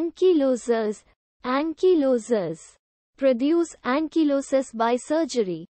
Ankylosers. Ankylosers produce ankylosis by surgery.